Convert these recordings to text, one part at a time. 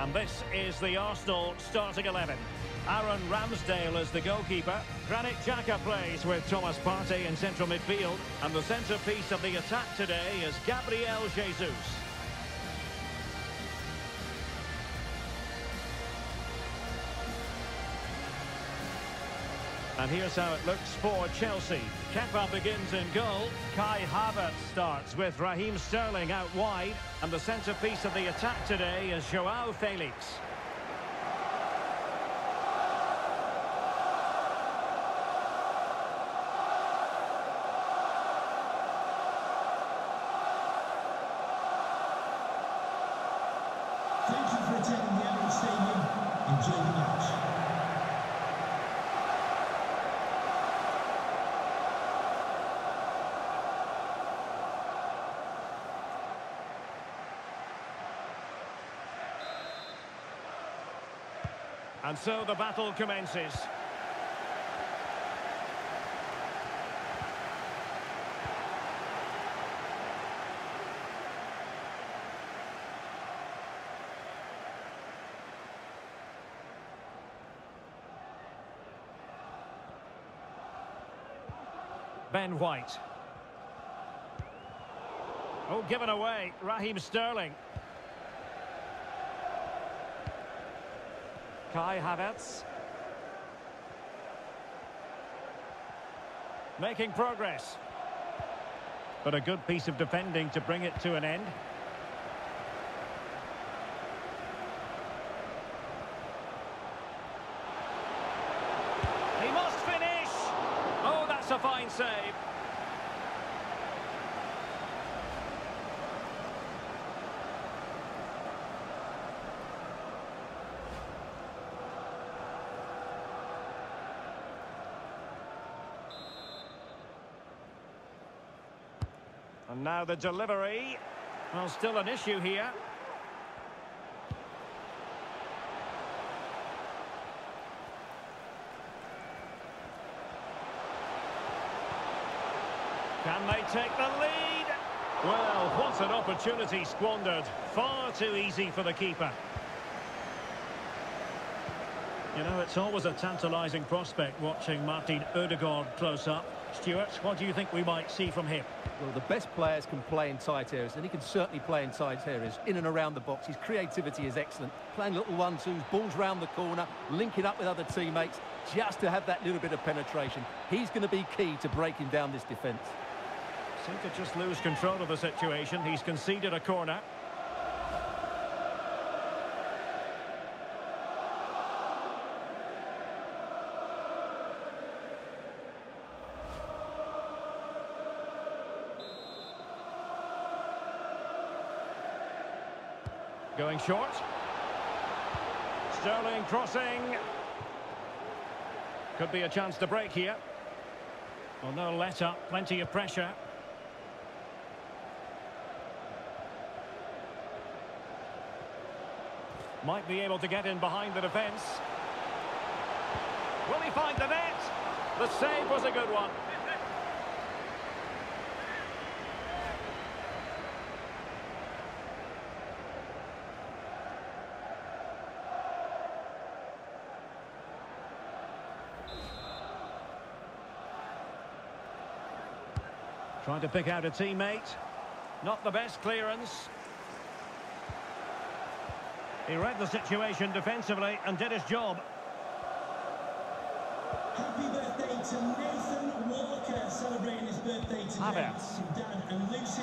And this is the Arsenal starting 11. Aaron Ramsdale is the goalkeeper. Granit Xhaka plays with Thomas Partey in central midfield. And the centrepiece of the attack today is Gabriel Jesus. And here's how it looks for Chelsea. Kepa begins in goal. Kai Havertz starts with Raheem Sterling out wide. And the centrepiece of the attack today is Joao Felix. Thank you for attending the Emirates Stadium. Enjoy the match. And so the battle commences. Ben White. Oh, given away. Raheem Sterling. Kai Havertz. Making progress. But a good piece of defending to bring it to an end. He must finish! Oh, that's a fine save. And now the delivery. Well, still an issue here. Can they take the lead? Well, what an opportunity squandered. Far too easy for the keeper. You know, it's always a tantalising prospect watching Martin Odegaard close up. Stewart, what do you think we might see from him? Well, the best players can play in tight areas, and he can certainly play in tight areas, in and around the box. His creativity is excellent. Playing little one-twos, balls round the corner, linking up with other teammates, just to have that little bit of penetration. He's going to be key to breaking down this defence. Seem to just lose control of the situation. He's conceded a corner. Short. Sterling crossing. Could be a chance to break here. Well, no let up, plenty of pressure. Might be able to get in behind the defence. Will he find the net? The save was a good one. Trying to pick out a teammate. Not the best clearance. He read the situation defensively and did his job. Happy birthday to Nathan Walker, celebrating his birthday today. Havertz. To Dad and Lucy.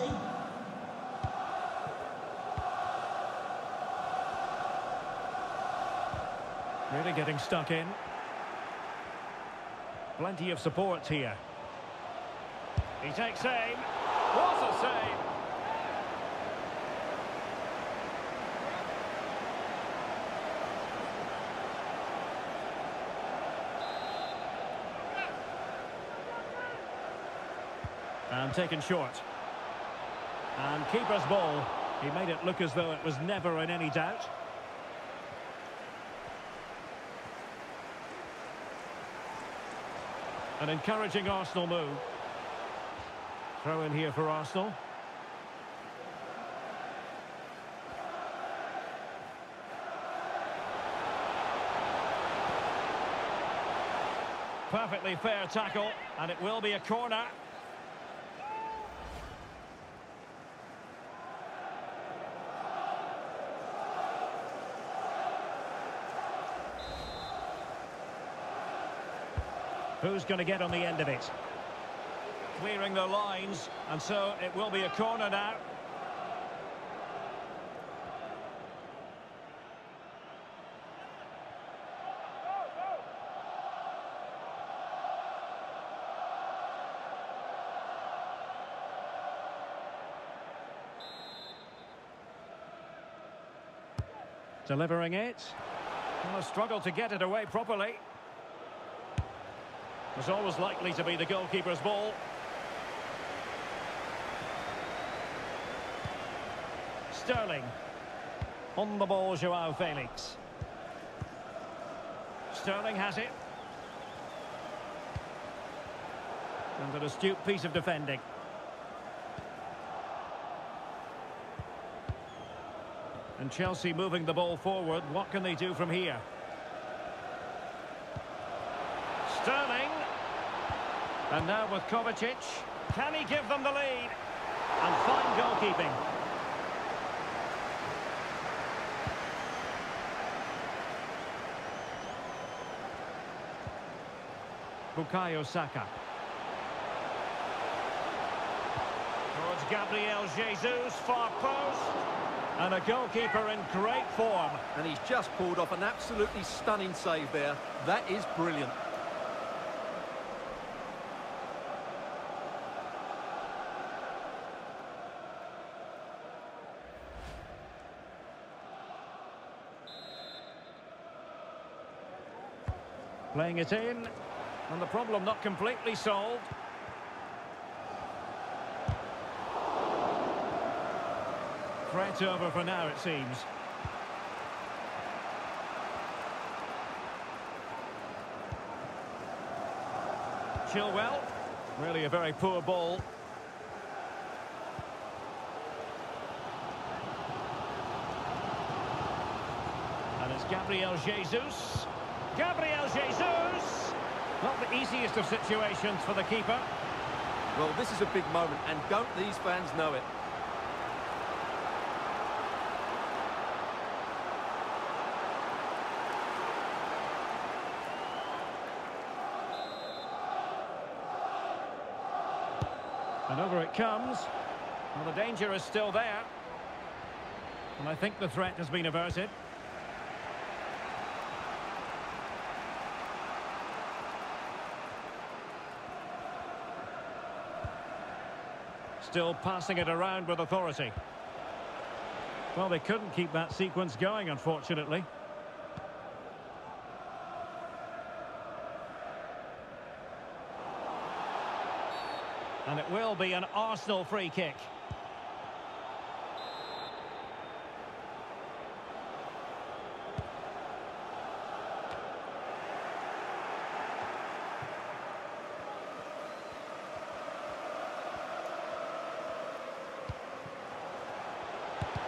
Really getting stuck in. Plenty of support here. He takes aim. What a save! And taken short. And keeper's ball. He made it look as though it was never in any doubt. An encouraging Arsenal move. Throw in here for Arsenal. Perfectly fair tackle, and it will be a corner. Who's going to get on the end of it? Clearing the lines, and so it will be a corner now. Delivering it. Well, a struggle to get it away properly. It Was always likely to be the goalkeeper's ball. Sterling. On the ball, Joao Felix. Sterling has it. And an astute piece of defending. And Chelsea moving the ball forward. What can they do from here? Sterling. And now with Kovacic. Can he give them the lead? And fine goalkeeping. Bukayo Saka. Towards Gabriel Jesus, far post. And a goalkeeper in great form. And he's just pulled off an absolutely stunning save there. That is brilliant. Playing it in. And the problem not completely solved. Threat over for now, it seems. Chilwell. Really a very poor ball. And it's Gabriel Jesus. Gabriel Jesus! Not the easiest of situations for the keeper. Well, this is a big moment, and don't these fans know it? And over it comes. Well, the danger is still there. And I think the threat has been averted. Still passing it around with authority. Well, they couldn't keep that sequence going, unfortunately. And it will be an Arsenal free kick.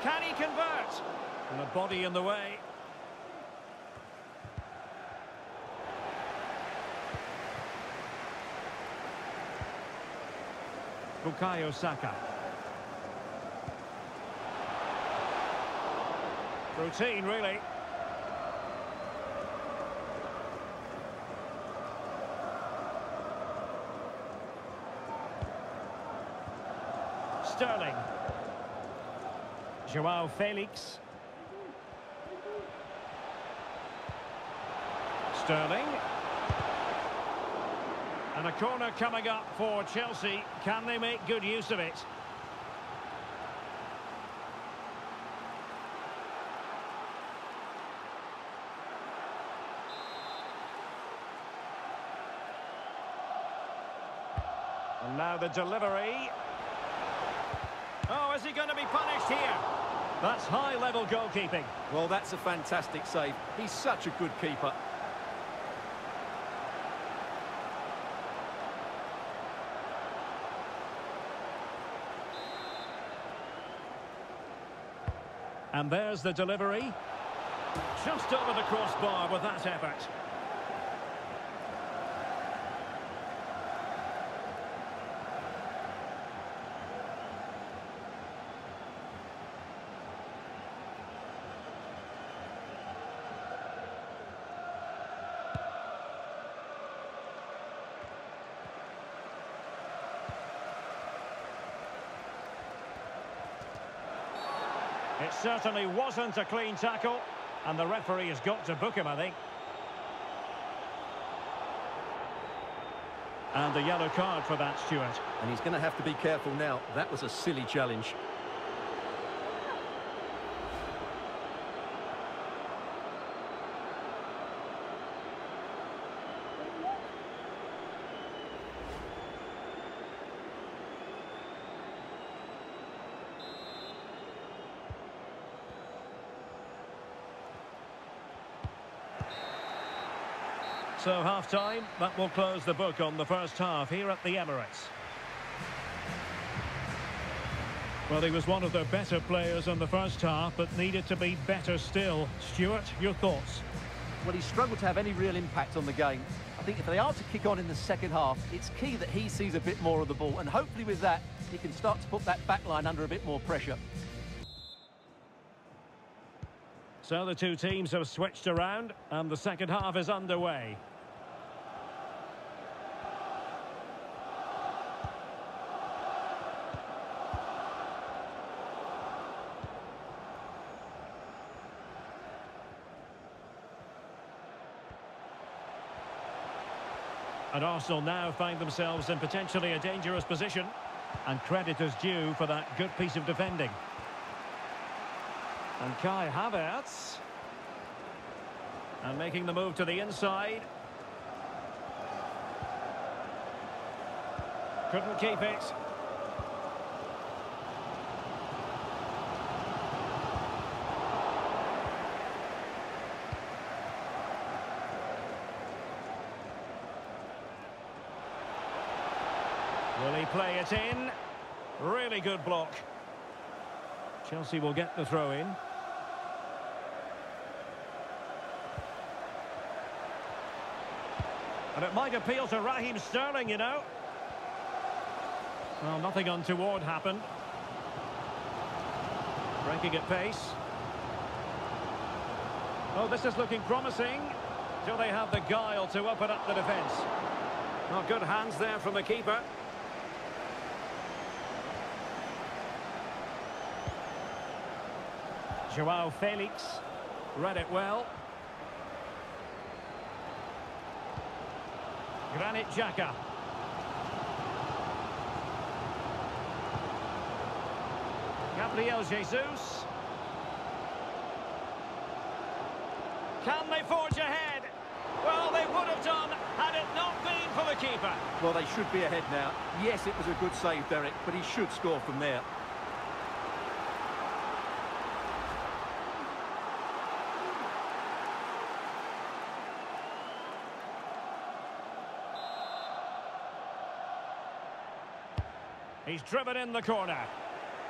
Can he convert? And a body in the way. Bukayo Saka. Routine, really. Sterling. Joao Felix. Sterling. And a corner coming up for Chelsea. Can they make good use of it? And now the delivery. Oh, is he going to be punished here? That's high-level goalkeeping. Well, that's a fantastic save. He's such a good keeper. And there's the delivery. Just over the crossbar with that effort. It certainly wasn't a clean tackle, and the referee has got to book him, I think. And a yellow card for that, Stewart. And he's going to have to be careful now. That was a silly challenge. So half-time, that will close the book on the first half here at the Emirates. Well, he was one of the better players in the first half, but needed to be better still. Stewart, your thoughts? Well, he struggled to have any real impact on the game. I think if they are to kick on in the second half, it's key that he sees a bit more of the ball, and hopefully with that, he can start to put that back line under a bit more pressure. So the two teams have switched around, and the second half is underway. And Arsenal now find themselves in potentially a dangerous position. And credit is due for that good piece of defending. And Kai Havertz. And making the move to the inside. Couldn't keep it. Will he play it in? Really good block. Chelsea will get the throw in. And it might appeal to Raheem Sterling, you know. Well, nothing untoward happened. Breaking at pace. Oh, this is looking promising. Till they have the guile to open up the defence. Well, good hands there from the keeper. Joao Felix read it well. Granit Xhaka. Gabriel Jesus. Can they forge ahead? Well, they would have done had it not been for the keeper. Well, they should be ahead now. Yes, it was a good save, Derek, but he should score from there. He's driven in the corner.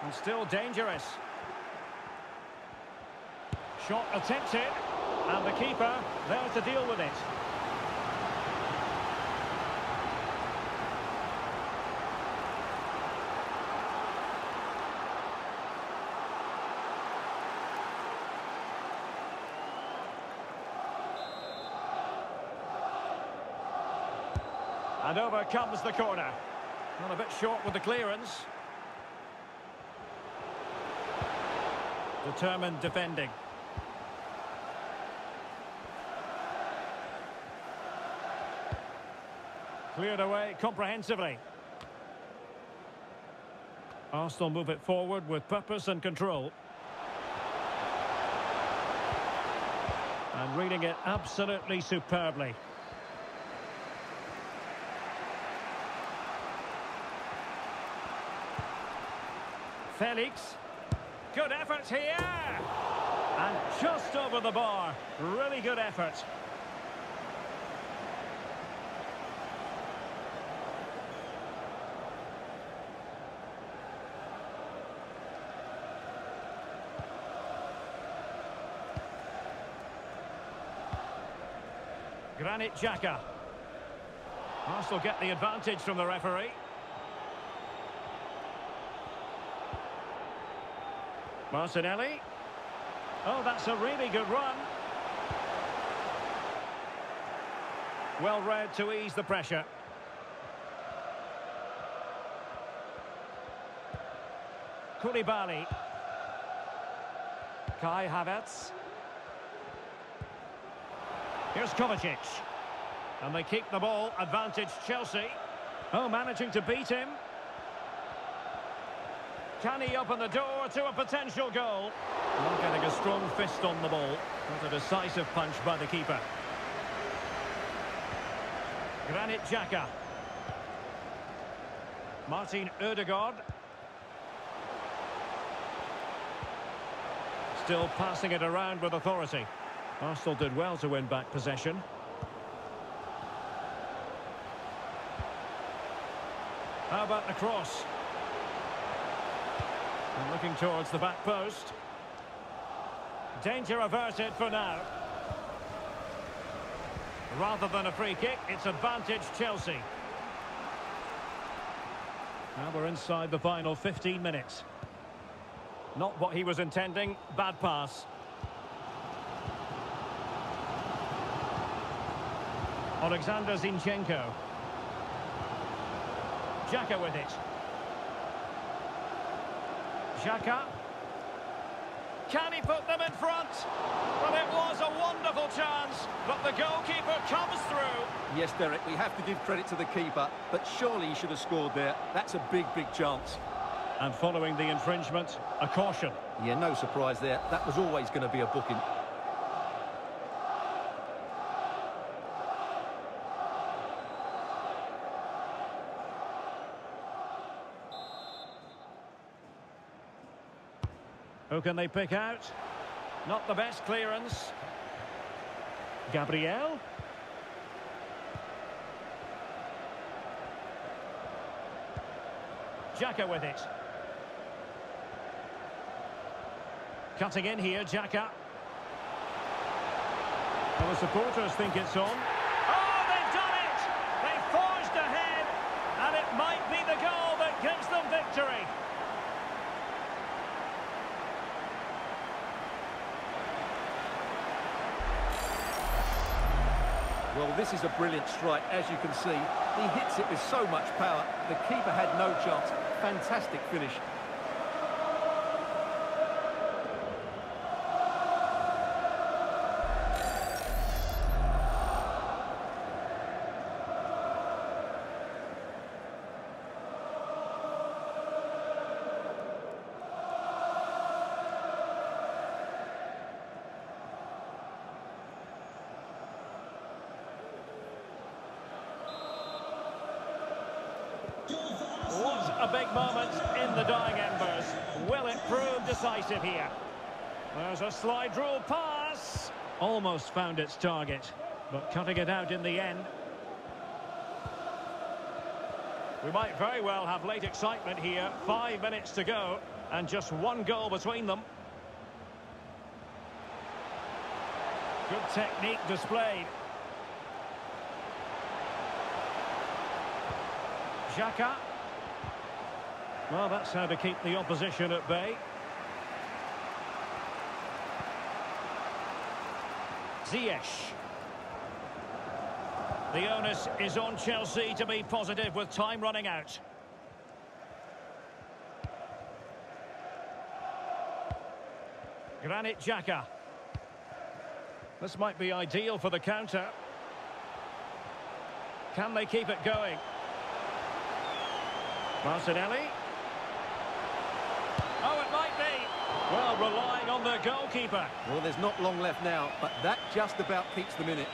And still dangerous. Shot attempted. And the keeper there to deal with it. And over comes the corner. Not a bit short with the clearance. Determined defending. Cleared away comprehensively. Arsenal move it forward with purpose and control. And reading it absolutely superbly. Felix. Good effort here. And just over the bar. Really good effort. Granit Xhaka. Arsenal get the advantage from the referee. Martinelli. Oh, that's a really good run. Well read to ease the pressure. Koulibaly. Kai Havertz. Here's Kovacic. And they keep the ball. Advantage Chelsea. Oh, managing to beat him. Can he open the door to a potential goal? Not getting a strong fist on the ball. Not a decisive punch by the keeper. Granit Xhaka. Martin Odegaard. Still passing it around with authority. Arsenal did well to win back possession. How about the cross? And looking towards the back post. Danger averted for now. Rather than a free kick, it's advantage Chelsea. Now we're inside the final 15 minutes. Not what he was intending, bad pass. Alexander Zinchenko. Xhaka with it. Xhaka. Can he put them in front? Well, it was a wonderful chance, but the goalkeeper comes through. Yes, Derek, we have to give credit to the keeper, but surely he should have scored there. That's a big, big chance. And following the infringement, a caution. Yeah, no surprise there. That was always going to be a booking. Can they pick out? Not the best clearance. Gabriel. Xhaka with it. Cutting in here, Xhaka. Well, the supporters think it's on. Oh, they've done it! They forged ahead, and it might be the goal that gives them victory. Well, this is a brilliant strike, as you can see. He hits it with so much power. The keeper had no chance. Fantastic finish. A big moment in the dying embers. Will it prove decisive here? There's a slide rule pass. Almost found its target, but cutting it out in the end. We might very well have late excitement here. Five minutes to go, and just one goal between them. Good technique displayed. Xhaka. Well, that's how to keep the opposition at bay. Ziyech. The onus is on Chelsea to be positive with time running out. Granit Xhaka. This might be ideal for the counter. Can they keep it going? Martinelli. Oh, it might be. Well, relying on the goalkeeper. Well, there's not long left now, but that just about keeps them in it.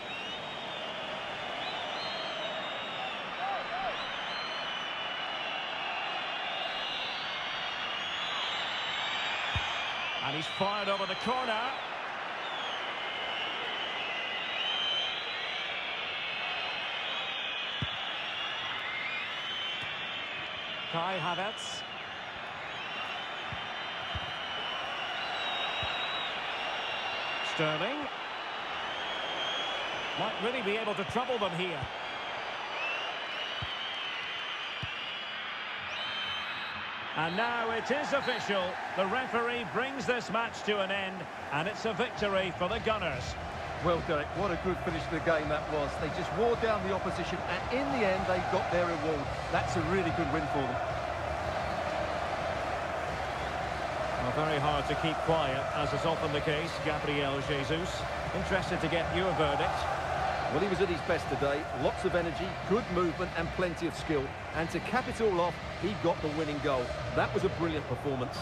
And he's fired over the corner. Kai Havertz. Sterling. Might really be able to trouble them here. And now it is official. The referee brings this match to an end, and it's a victory for the Gunners. Well, Derek, what a good finish to the game that was. They just wore down the opposition, and in the end, they got their reward. That's a really good win for them. Well, very hard to keep quiet, as is often the case, Gabriel Jesus. Interested to get your verdict. Well, he was at his best today. Lots of energy, good movement and plenty of skill. And to cap it all off, he got the winning goal. That was a brilliant performance.